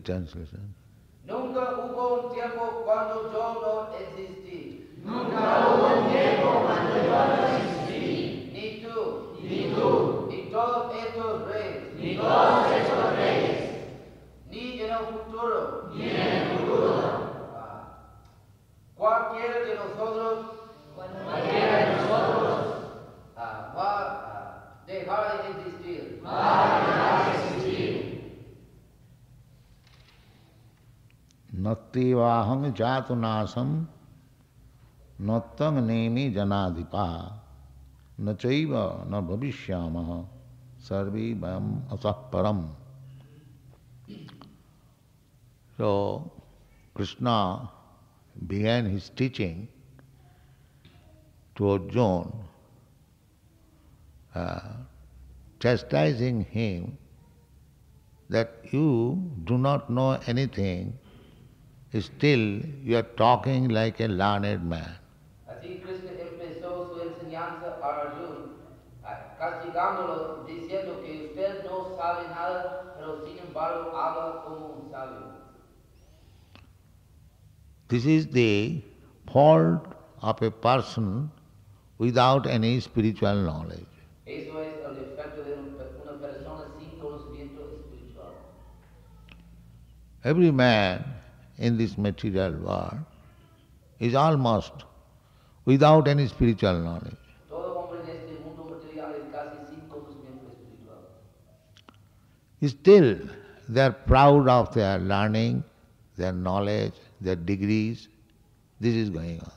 translation. माम जातुनाशम न तंग नेमी जनाधिपा न चैव न भविष्याम सर्वे वयम असह परम So Krishna began his teaching to Arjuna, uh, chastising him that you do not know anything Still, you are talking like a learned man. Así Krishna empezó su enseñanza a Arjuna, castigándolo, diciendo que usted no sabe nada, pero sin embargo habla como un sabio. This is the fault of a person without any spiritual knowledge. Eso es el defecto de un- una persona sin conocimiento espiritual. Every man in this material world is almost without any spiritual knowledge. Still, they are proud of their learning, their knowledge, their degrees. This is going on.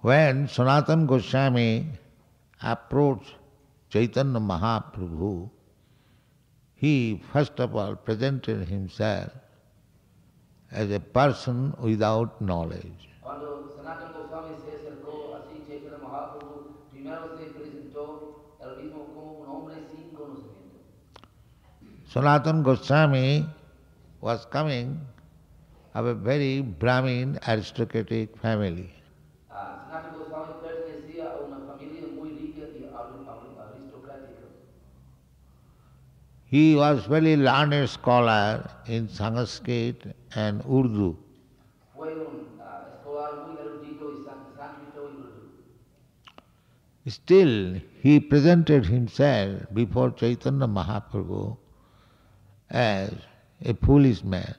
When Sanatan Goswami approached Chaitanya Mahaprabhu, he first of all presented himself as a person without knowledge. Cuando Sanatana Goswami se acercó así Chaitanya Mahaprabhu, primero se presentó él mismo como un hombre sin conocimiento. Sanatan Goswami was coming of a very Brahmin aristocratic family. He was very learned scholar in Sanskrit and Urdu. Still, he presented himself before Chaitanya Mahaprabhu as a foolish man.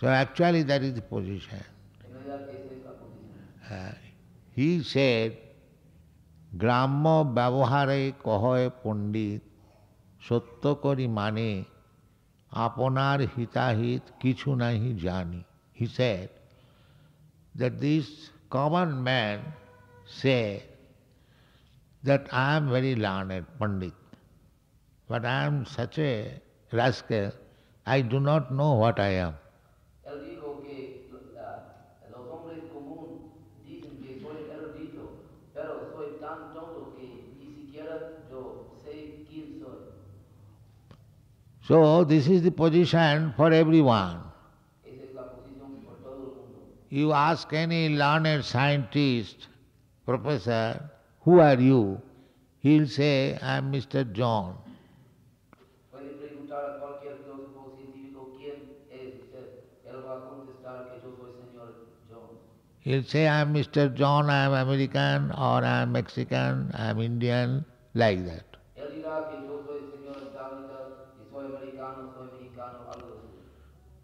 So actually that is the position. Uh, he said, গ্রাম্য ব্যবহারে কহয় পণ্ডিত সত্য করি মানে আপনার হিতাহিত কিছু নাহি জানি he said that this common man said that I am very learned pandit but I am such a rascal I do not know what I am So this is the position for everyone. You ask any learned scientist, professor, who are you? He'll say, I am Mr. John. He'll say, I am Mr. John, I am American, or I am Mexican, I am Indian, like that.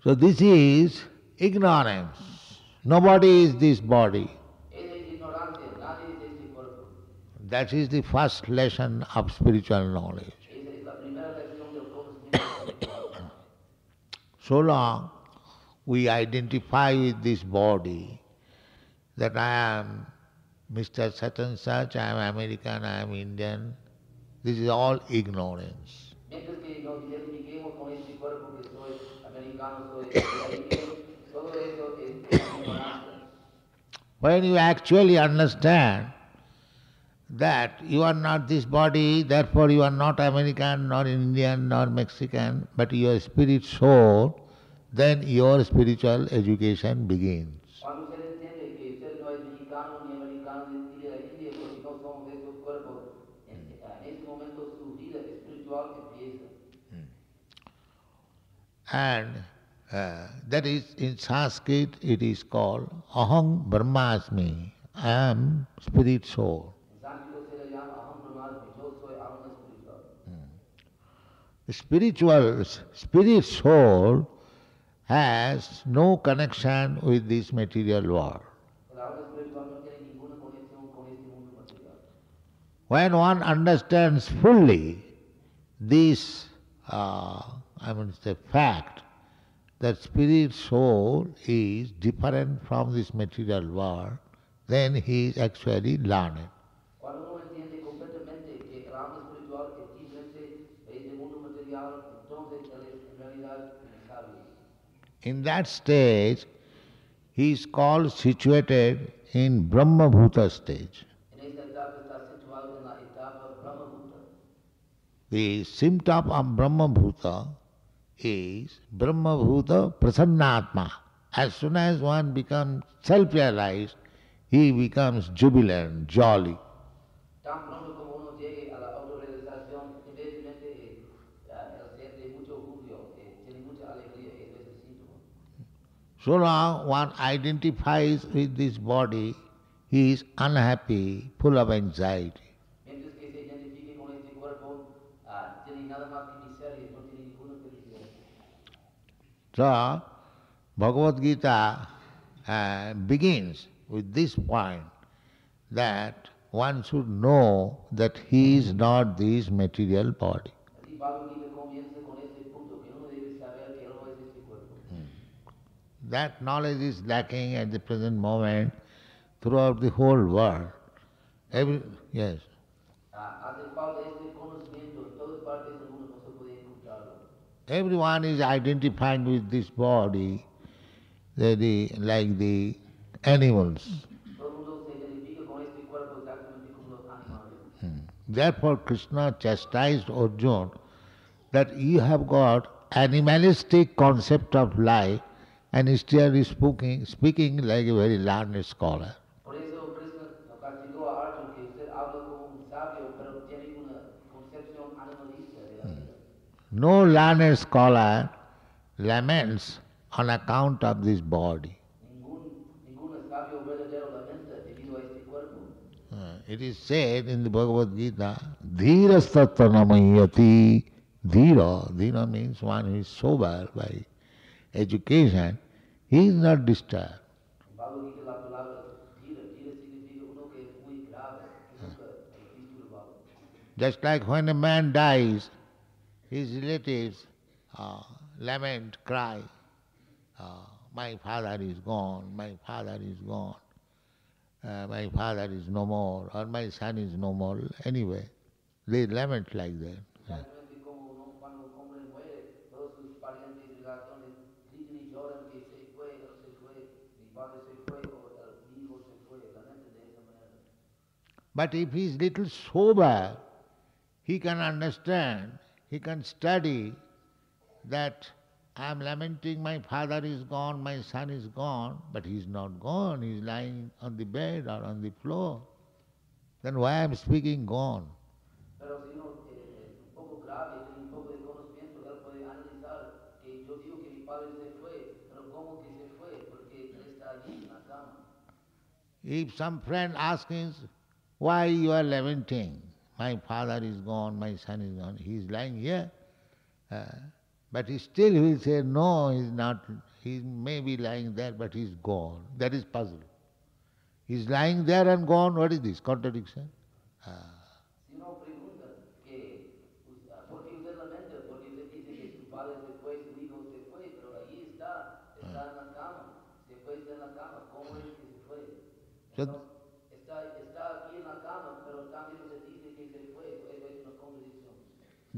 So this is ignorance. Nobody is this body. That is the first lesson of spiritual knowledge. So long we identify with this body that I am Mr. Such and such, I am American, I am Indian. This is all ignorance. When you actually understand that you are not this body, therefore you are not American, nor Indian, nor Mexican, but your spirit soul, then your spiritual education begins. And uh, that is in Sanskrit it is called Aham Brahmasmi. I am spirit soul. The spiritual spirit soul has no connection with this material world. When one understands fully this, uh, I mean, the fact that spirit soul is different from this material world, then he is actually learned. Cuando uno entiende completamente que el alma espiritual es diferente de este mundo material, entonces él es en realidad un sabio. In that stage, he is called situated in Brahma Bhuta stage. En esta etapa está situado en la etapa Brahma The symptom of Brahma Bhuta is Brahma Bhuta Prasannatma. As soon as one becomes self-realized, he becomes jubilant, jolly. So long one identifies with this body, he is unhappy, full of anxiety. So, Bhagavad Gita uh, begins with this point that one should know that he is not this material body. Cuerpo. That knowledge is lacking at the present moment throughout the whole world. Every, yes. Everyone is identified with this body, the, like the animals. Animales. Therefore, Krishna chastised Arjuna that you have got animalistic concept of life and still is speaking, speaking like a very learned scholar. Por eso Krishna nos castigó a Arjuna que usted habla como un sabio, pero tiene una concepción animalista de la vida. No learned scholar laments on account of this body. Ningún, ningún sabio verdadero lamenta debido a este cuerpo. Uh, it is said in the Bhagavad Gita, Dhirastatanamayati. Dhira, dhira means one who is sober by education, he is not disturbed. En Bhagavad Gita la palabra tira, tira significa uno que es muy grave, que nunca es disturbado. Just like when a man dies, his relatives uh, lament, cry, uh, my father is gone, my father is gone, uh, my father is no more, or my son is no more. Anyway, they lament like that. Yeah. Exactamente como uno, cuando un hombre muere, todos sus parientes y relaciones gritan y lloran que se fue, él se fue, mi padre se fue, o el hijo se fue, lamentan de esa manera. But if he is little sober, he can understand, he can study that I am lamenting my father is gone, my son is gone, but he is not gone, he is lying on the bed or on the floor. Then why I am speaking gone? Pero si uno eh, es un poco grave, tiene un poco de conocimiento, él puede analizar que yo digo que mi padre se fue, pero ¿cómo que se fue? Porque él está allí en la cama. If some friend asks why you are lamenting? My father is gone, my son is gone. He is lying here. Uh, But he still will say, no, he's not, he may be lying there, but he's gone. That is puzzle. He's lying there and gone, what is this? Contradiction? Ah. Si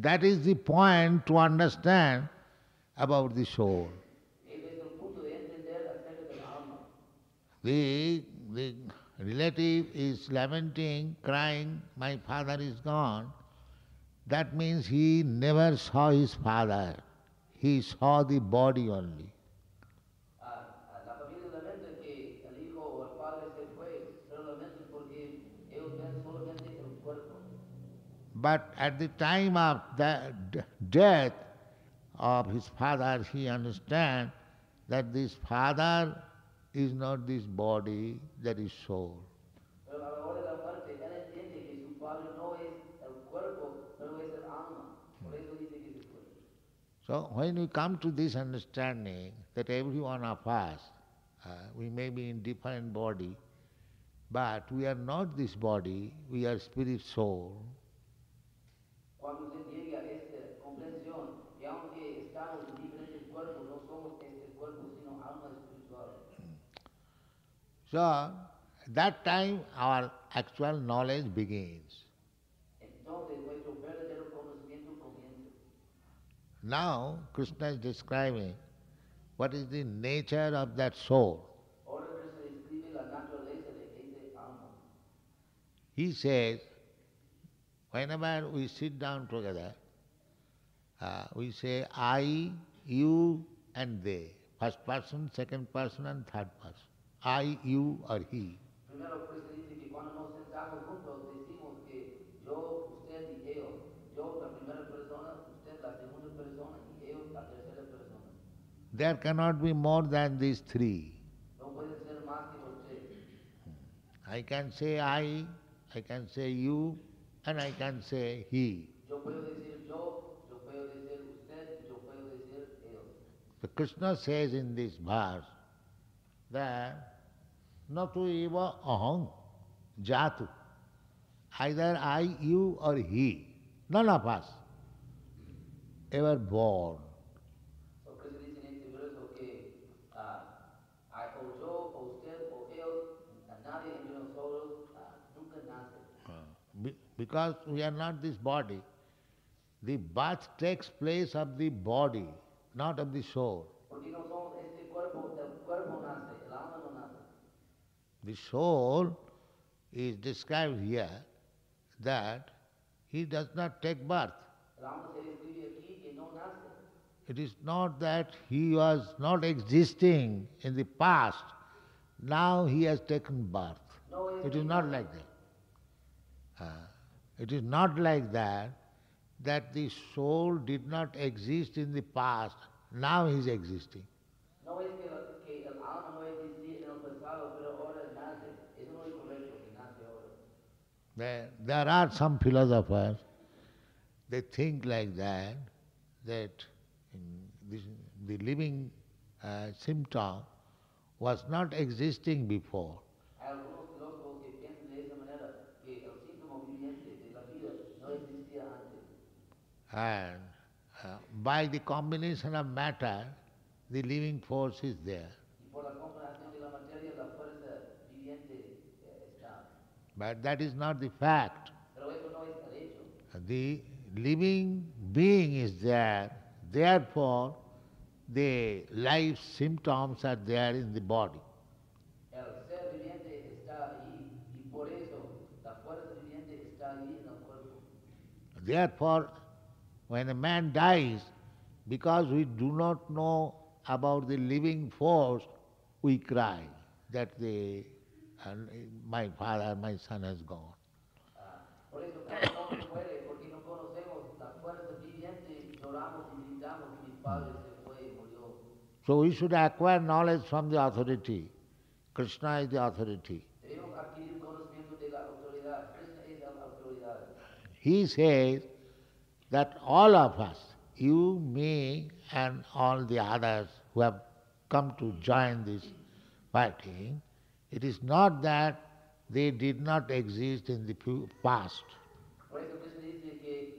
That is the point to understand about the soul. The, the relative is lamenting, crying, my father is gone. That means he never saw his father. He saw the body only. Ah, ah, la familia lamenta que el hijo o el padre se fue, pero lamentan porque ellos ven solamente el cuerpo. But at the time of the death of his father, he understands that this father is not this body, that is soul. Pero a la hora de la muerte, él entiende que su padre no es el cuerpo, pero es el alma. Por eso dice que se fue. So when we come to this understanding that every one of us, uh, we may be in different body, but we are not this body, we are spirit soul. So that time our actual knowledge begins. Now Krishna is describing what is the nature of that soul. He says, whenever we sit down together, uh, we say I, you, and they. First person, second person, and third person. I, you, or he. Primero, pues dice que cuando nos sentamos juntos, decimos que yo, usted y ellos. Yo, la primera persona, usted, la segunda persona, y ellos, la tercera persona. There cannot be more than these three. No pueden ser más que los tres. I can say I, I can say you, and I can say he. Yo puedo decir yo, yo puedo decir usted, yo puedo decir ellos. So Krishna says in this verse that natu eva aham jatu. Either I, you, or he. None of us ever born. So, que se dice en este verso que hay o yo, o usted, o ellos, a nadie entre nosotros nunca nace. Uh, be- Because we are not this body, the birth takes place of the body, not of the soul. The soul is described here that he does not take birth. It is not that he was not existing in the past, now he has taken birth. It is not like that. Uh, it is not like that, that the soul did not exist in the past, now he is existing. No es que, la- que el alma no existía en el pasado, pero ahora nace. Eso no es correcto, que nace ahora. There, are some philosophers, they think like that, that the living uh, symptom was not existing before. And uh, by the combination of matter, the living force is there. But that is not the fact. Pero eso no es el hecho. The living being is there, therefore the life symptoms are there in the body. El ser viviente está ahí y por eso la fuerza viviente está ahí en el cuerpo. Therefore, when a man dies, because we do not know about the living force, we cry that the, uh, my father, my son has gone. Por eso cada uno muere, porque no conocemos la fuerza viviente, lloramos y gritamos que mi padre se fue y murió. So we should acquire knowledge from the authority. Krishna is the authority. Debemos adquirir conocimiento de la autoridad. Krishna es la autoridad. He says that all of us, you, me, and all the others who have come to join this fighting, it is not that they did not exist in the past. Por eso Krishna dice que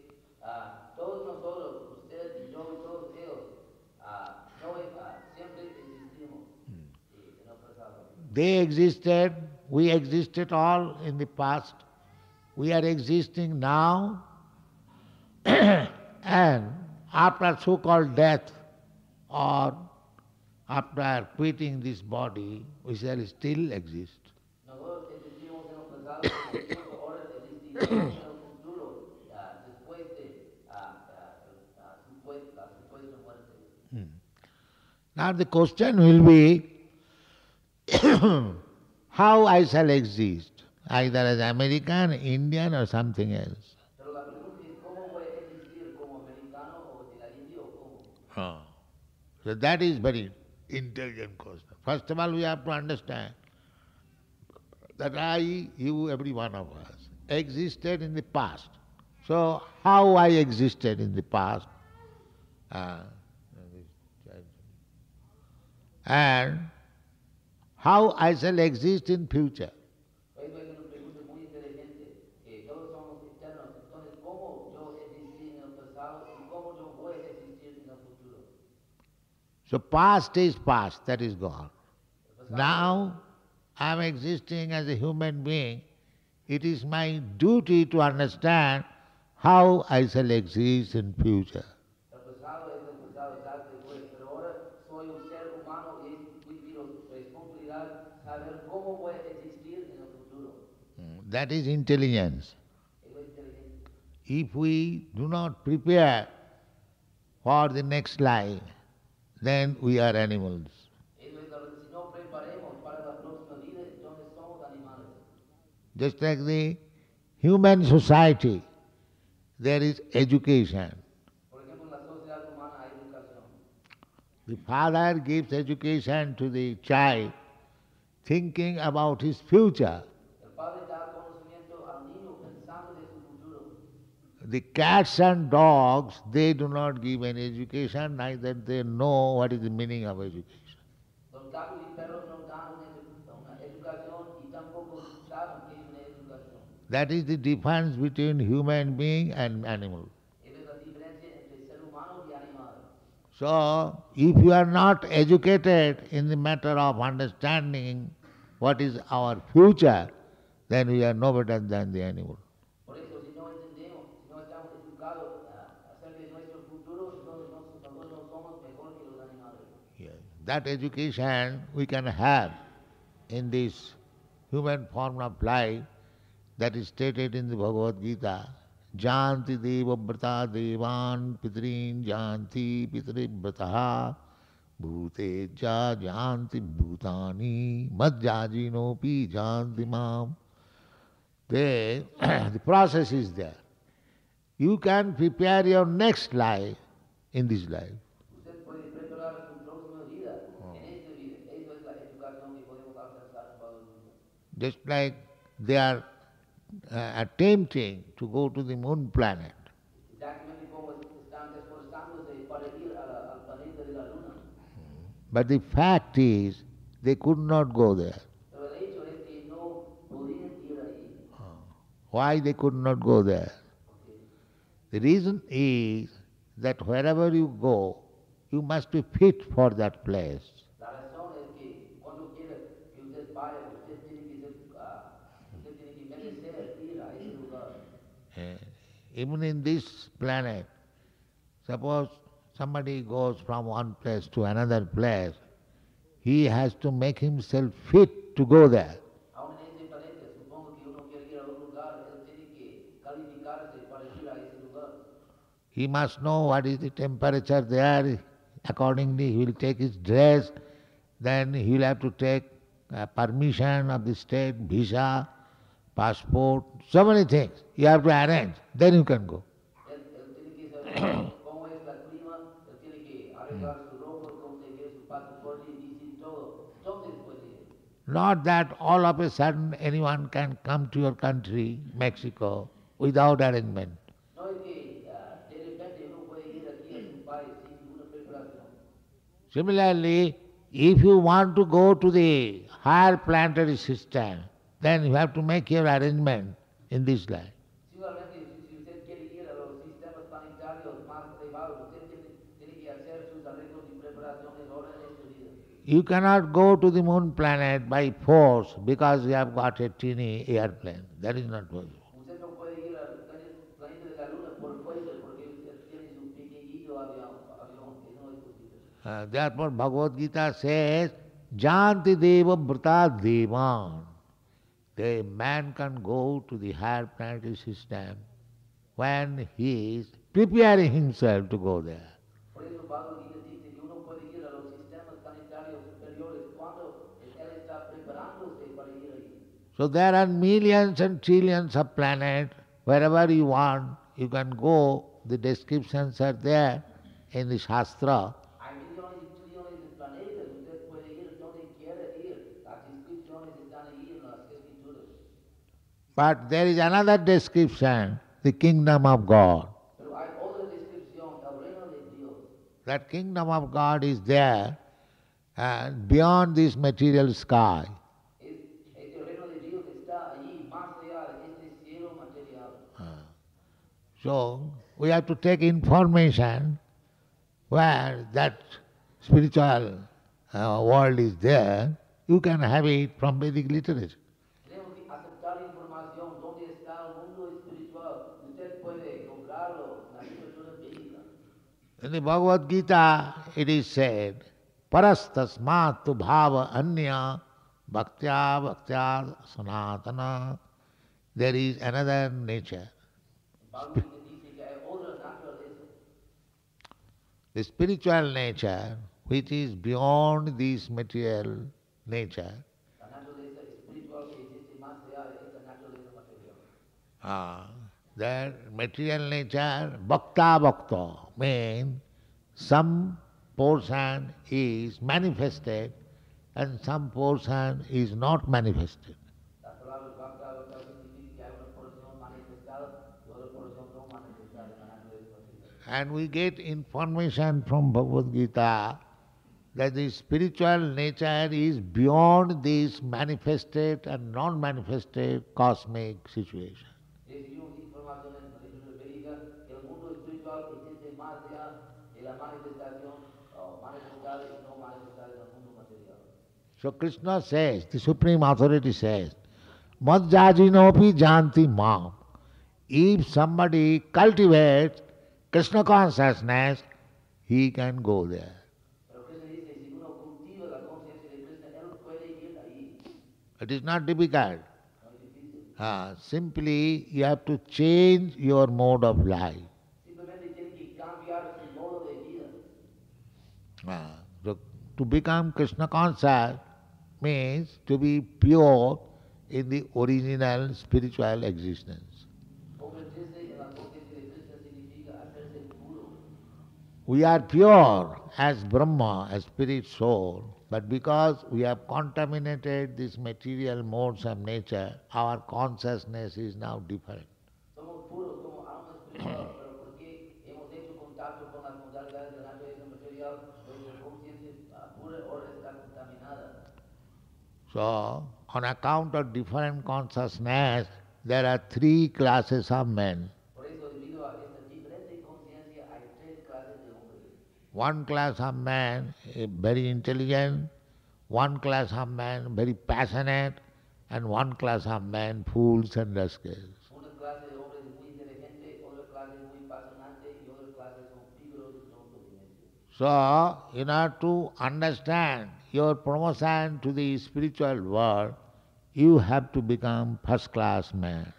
ah, todos nosotros, usted, yo y todos ellos, ah, no, ah, siempre existimos sí, en el pasado. They existed, we existed all in the past, we are existing now, and after so called death or after quitting this body, we shall still exist. Muerte. Hmm. Now the question will be how I shall exist, either as American, Indian, or something else. So that is very intelligent question. First of all, we have to understand that I, you, every one of us existed in the past. So how I existed in the past, uh, and how I shall exist in future. So past is past, that is gone. Now I am existing as a human being. It is my duty to understand how I shall exist in future. Mm, That is intelligence. If we do not prepare for the next life, then we are animals. Eso es lo que si no preparemos para la próxima vida, entonces somos animales. Just like the human society, there is education. Por ejemplo, en la sociedad humana hay educación. The father gives education to the child, thinking about his future. The cats and dogs, they do not give any education, neither they know what is the meaning of education. Los gatos y perros no dan una, edu- una educación y tampoco saben qué es una educación. That is the difference between human being and animal. Esa es la diferencia entre ser humano y animal. So, if you are not educated in the matter of understanding what is our future, then we are no better than the animal. That education we can have in this human form of life that is stated in the Bhagavad Gita. Janti deva brata devan pitrin janti pitribrataha bhute ja janti bhutani madhyajinopi janti mam. They, the process is there. You can prepare your next life in this life. Just like they are uh, attempting to go to the moon planet. But the fact is, they could not go there. Why they could not go there? The reason is that wherever you go, you must be fit for that place. la razón es que cuando quiera que usted vaya, usted tiene que, ser, ah, usted tiene que merecer ir a ese lugar. Uh, even in this planet, suppose somebody goes from one place to another place, he has to make himself fit to go there. He must know what is the temperature there. Accordingly, he will take his dress. Then he will have to take uh, permission of the state, visa, passport, so many things. You have to arrange. Then you can go. Ir. Not that all of a sudden anyone can come to your country, Mexico, without arrangement. Similarly, if you want to go to the higher planetary system, then you have to make your arrangement in this life. You cannot go to the moon planet by force because you have got a teeny airplane. That is not possible. Uh, therefore, Bhagavad Gita says, Janti Deva Brata Devan. The man can go to the higher planetary system when he is preparing himself to go there. Por eso Bhagavad Gita dice que uno puede ir a los sistemas planetarios superiores cuando él está preparándose para ir ahí. So there are millions and trillions of planets. Wherever you want, you can go. The descriptions are there in the Shastra. But there is another description, the kingdom of God. That kingdom of God is there and beyond this material sky. Uh, So we have to take information where that spiritual uh, world is there. You can have it from Vedic literature. In the Bhagavad Gita, it is said, Parastasmat tu bhava anya bhaktya bhaktya sanatana. There is another nature. The spiritual nature, which is beyond this material nature, La that material nature, bhakta bhakta, means some portion is manifested and some portion is not manifested. And we get information from Bhagavad Gita that the spiritual nature is beyond this manifested and non-manifested cosmic situation. So Krishna says, the Supreme Authority says, Madhyajinopi janti mam. If somebody cultivates Krishna consciousness, he can go there. It is not difficult. Ah, simply you have to change your mode of life. So to become Krishna conscious means to be pure in the original spiritual existence. We are pure as Brahma, as spirit soul, but because we have contaminated these material modes of nature, our consciousness is now different. So, on account of different consciousness, there are three classes of men. Por eso, debido a esta diferente conciencia, hay tres clases de hombres. One class of men eh, very intelligent, one class of men very passionate, and one class of men fools and rascals. Una clase de hombres muy inteligente, otra clase muy apasionante y otra clase son pícaros y tontos y necios. So, in order to understand your promotion to the spiritual world, you have to become first class man.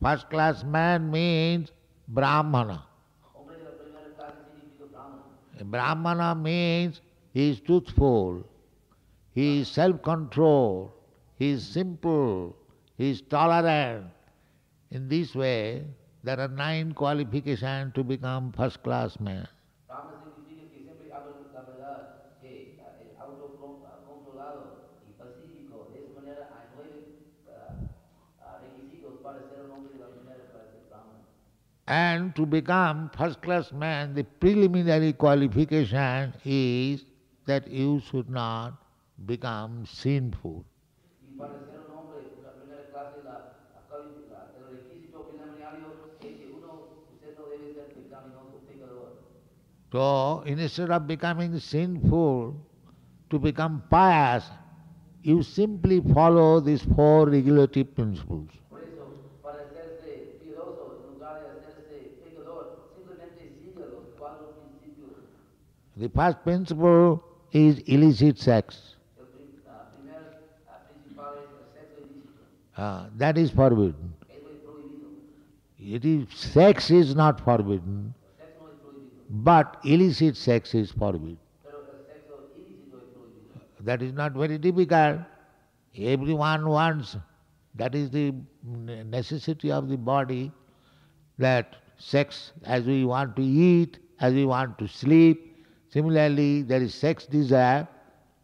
First class man means Brahmana. Brahmana. Means he is truthful, he is self-controlled, he is simple, he is tolerant. In this way, there are nine qualifications to become first class man. And to become first class man, the preliminary qualification is that you should not become sinful. So instead of becoming sinful, to become pious, you simply follow these four regulative principles. Por eso, para hacerse piadoso, en lugar de hacerse pecador, simplemente siga los cuatro principios. The first principle is illicit sex. El prim- primer principal es el sexo ilícito. Uh, that is forbidden. It is, sex is not forbidden, El sexo no es prohibido. But illicit sex is forbidden. That is not very difficult. Everyone wants, that is the necessity of the body, that sex as we want to eat, as we want to sleep. Similarly, there is sex desire.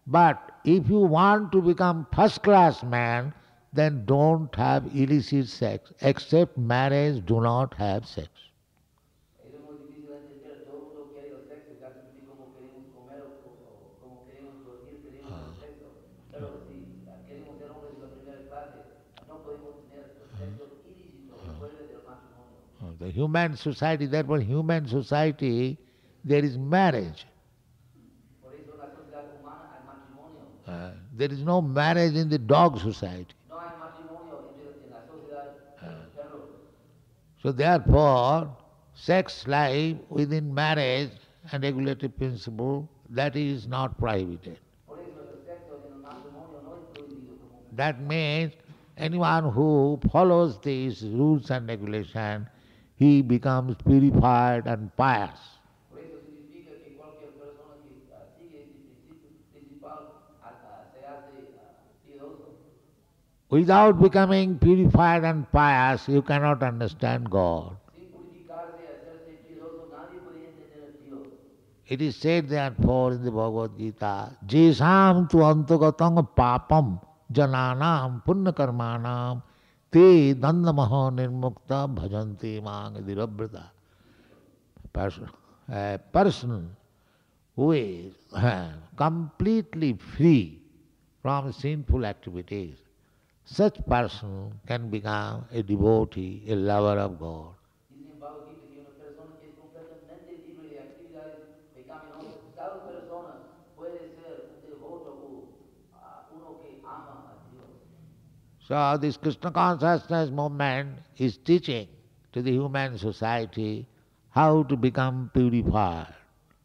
But if you want to become first class man, then don't have illicit sex. Except marriage, do not have sex. The human society, therefore, human society, there is marriage. Uh, there is no marriage in the dog society. Perros. So therefore, sex life within marriage and regulative principle, that is not prohibited. That means anyone who follows these rules and regulation, he becomes purified and pious. Without becoming purified and pious, you cannot understand God. It is said therefore in the Bhagavad Gita, Jesam tu antagatang papam jananam punya ते नंद महानिर्मुक्ता भजन्ते मांग दिव्रता person हुए completely free from sinful activities such person can become a डिबोटी a lover of God So uh, this Krishna consciousness movement is teaching to the human society how to become purified.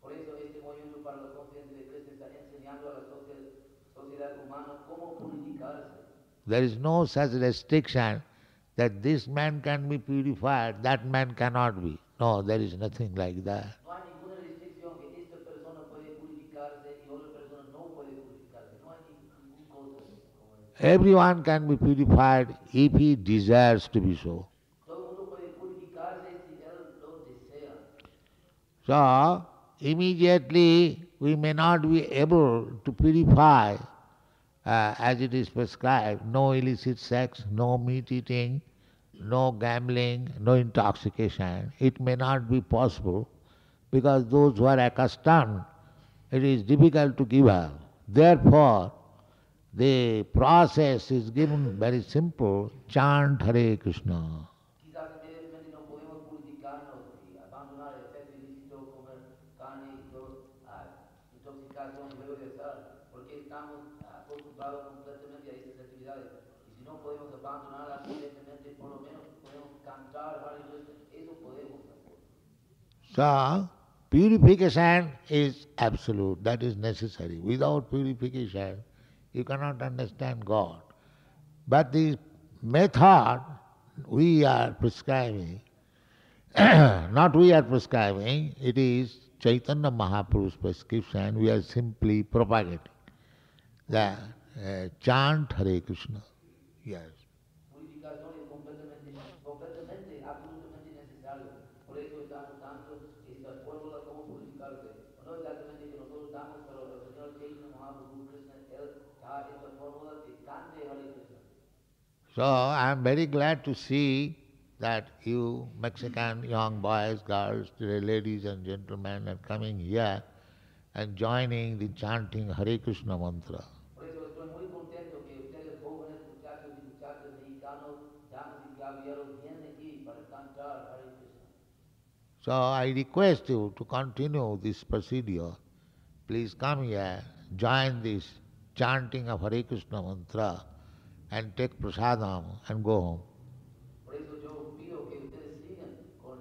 Por eso este movimiento para la conciencia de Krishna está enseñando a la socie- sociedad humana cómo purificarse. There is no such restriction that this man can be purified, that man cannot be. No, there is nothing like that. No hay ninguna restricción que esta persona puede purificarse y otra persona no puede purificarse. No hay ni- ninguna cosa como eso. Everyone can be purified if he desires to be so. So, immediately we may not be able to purify uh, as it is prescribed no illicit sex, no meat eating, no gambling, no intoxication. It may not be possible because those who are accustomed, it is difficult to give up. Therefore, the process is given very simple chant Hare Krishna. So, purification is absolute, that is necessary. Without purification, you cannot understand God. But the method we are prescribing, not we are prescribing, it is Chaitanya Mahaprabhu's prescription, we are simply propagating. The uh, chant Hare Krishna. Yes. So I am very glad to see that you Mexican young boys, girls, ladies and gentlemen are coming here and joining the chanting Hare Krishna mantra. So I request you to continue this procedure. Please come here, join this chanting of Hare Krishna mantra and take prasadam and go home. Por eso yo pido que ustedes sigan con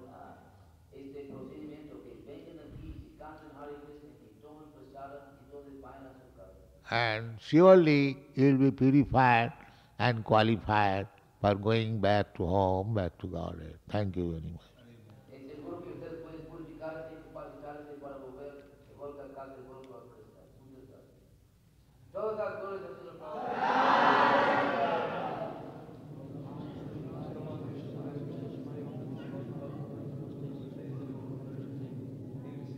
este procedimiento, que vengan aquí, que canten Hare Krishna, que tomen prasada y entonces vayan a su casa. And surely you will be purified and qualified for going back to home, back to Godhead. Thank you very much. Es seguro que ustedes pueden purificarse y capacitarse para volver de vuelta a casa, de vuelta a Cristo. Muchas gracias. Todas las glorias al Señor Padre. Huh? said that one has to become pious in order to understand God.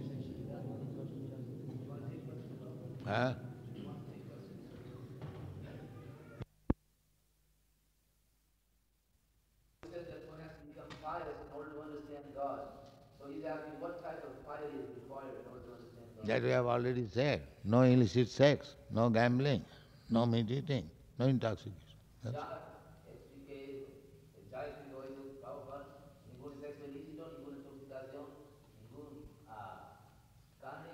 So he's asking what type of piety is required in order to understand God. That we have already said. No illicit sex, no gambling, no meat eating, no intoxication. That's Ya expliqué, ya explicó eso, Prabhupada, ningún sexo ilícito, ninguna intoxicación, ningún ah, carne,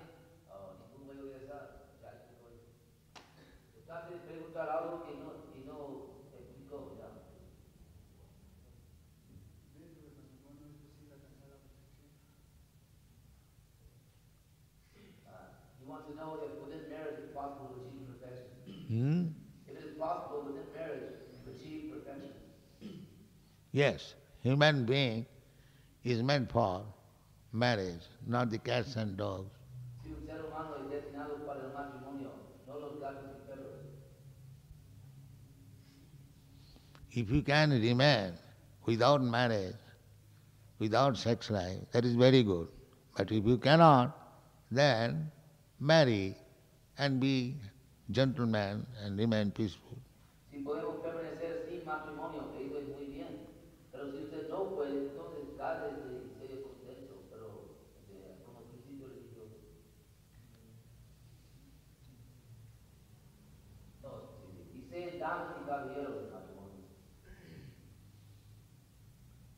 o ningún medio de azar, ya explicó eso. Trate de preguntar algo que no, que no explicó ya. Ah, He wants to know if within marriage it's possible to achieve perfection. Hmm? If it is possible within marriage to achieve perfection. Yes, human being is meant for marriage, not the cats and dogs. Si un ser humano es destinado para el matrimonio, no los gatos y perros. If you can remain without marriage, without sex life, that is very good. But if you cannot, then marry and be gentleman and remain peaceful. Si podemos permanecer sin matrimonio, eso es muy bien. Pero si usted no puede, entonces cásese y sea contento, pero eh, como principio religioso. No, sí, sí. y sean damas y caballeros del matrimonio.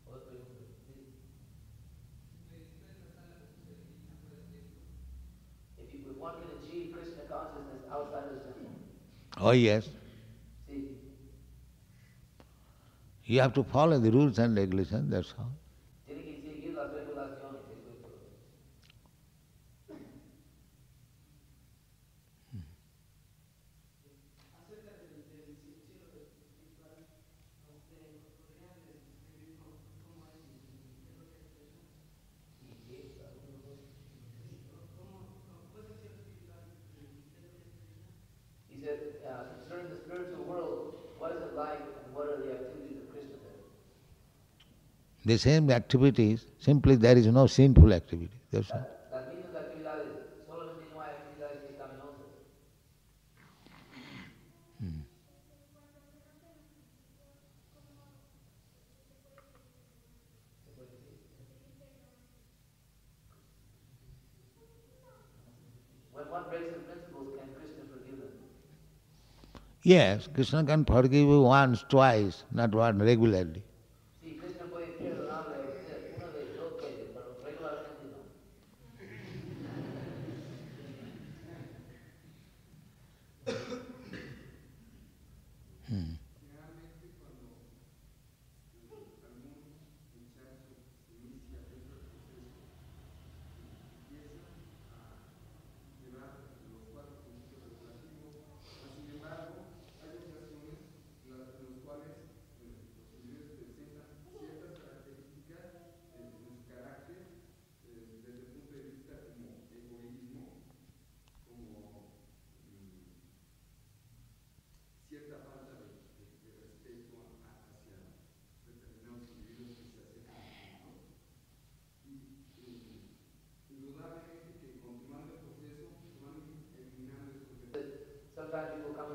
Otra pregunta, sí. If, you, if one can achieve Krishna consciousness outside of the temple, Oh yes, you have to follow the rules and regulations, that's all. tiene que seguir las regulaciones, eso es todo. He said, uh, concerning the spiritual world, what is it like and what are the activities of Krishna there? The same activities, simply there is no sinful activity, that's all. Them? Yes, Krishna can forgive you once, twice, not one regularly.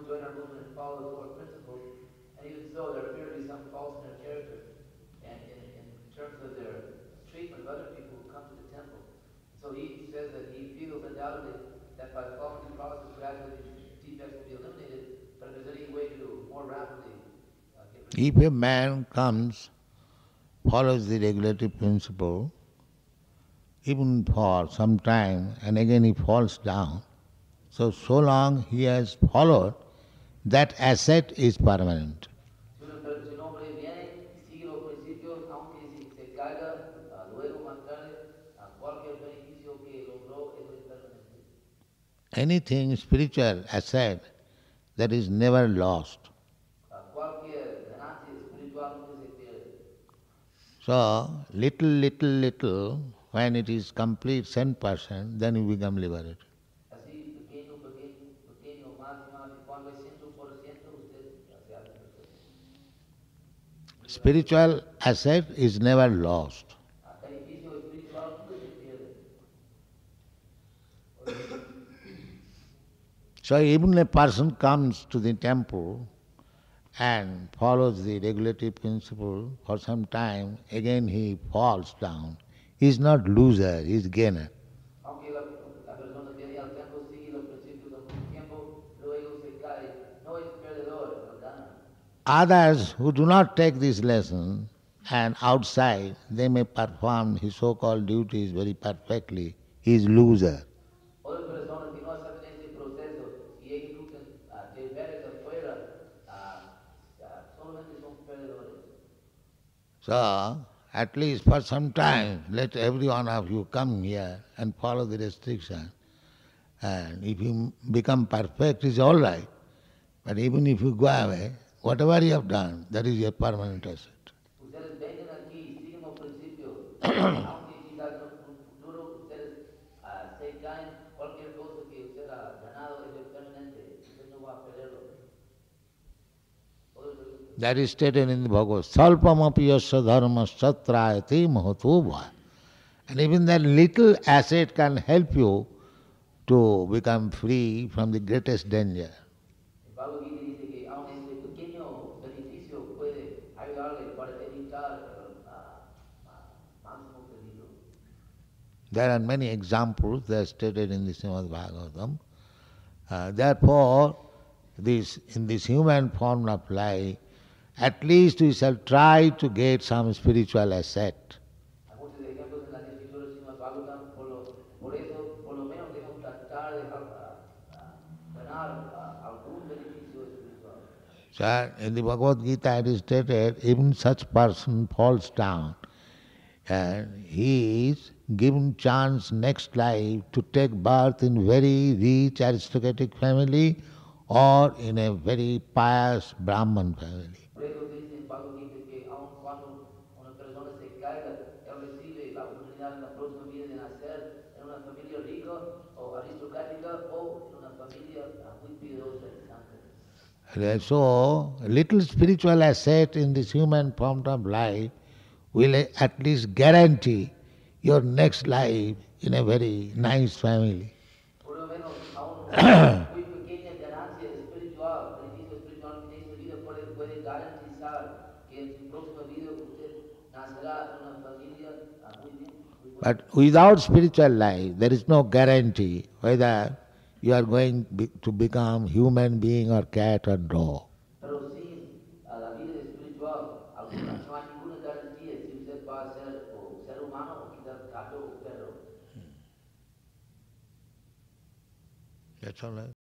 one good our movement the Lord's principles, and even so, there appear to be some faults in their character and in, in terms of their treatment of other people who come to the temple. So he says that he feels undoubtedly that by following the process gradually, defects will be eliminated, but if there's any way to more rapidly. Uh, if a man comes, follows the regulative principle, even for some time, and again he falls down. So, so long he has followed that asset is permanent. Anything spiritual asset that is never lost. So, little, little, little, when it is complete 10%, then you become liberated. Así, pequeño, pequeño, pequeño, más y más, y cuando es 100%, usted ya se hace perfecto. Spiritual asset is never lost. So even a person comes to the temple and follows the regulative principle for some time, again he falls down. He is not loser, he is gainer. Others who do not take this lesson and outside they may perform his so-called duties very perfectly, he is loser. So, at least for some time, let every one of you come here and follow the restriction. And if you become perfect, it's all right. But even if you go away, whatever you have done, that is your permanent asset. That is stated in the Bhagavad. Salpamapi yasya dharma satrayati mahatubha. And even that little asset can help you to become free from the greatest danger. El Pablo Gita dice que aun ese pequeño beneficio puede ayudarle para evitar el ah, ah, máximo peligro. There are many examples that are stated in the Srimad Bhagavatam. Uh, therefore, this, in this human form of life, at least we shall try to get some spiritual asset. So, in the Bhagavad Gita it is stated, even such person falls down and he is given chance next life to take birth in very rich aristocratic family or in a very pious Brahman family. So, little spiritual asset in this human form of life will at least guarantee your next life in a very nice family. Por lo menos aún una muy pequeña ganancia espiritual, beneficio espiritual en esta vida puede, puede garantizar que en su próxima vida usted nacerá en una familia muy bien. muy buena. But without spiritual life, there is no guarantee whether you are going to become human being or cat or dog. Pero sin a la vida espiritual, alguna- no hay ninguna garantía si usted va a ser o ser humano o quizás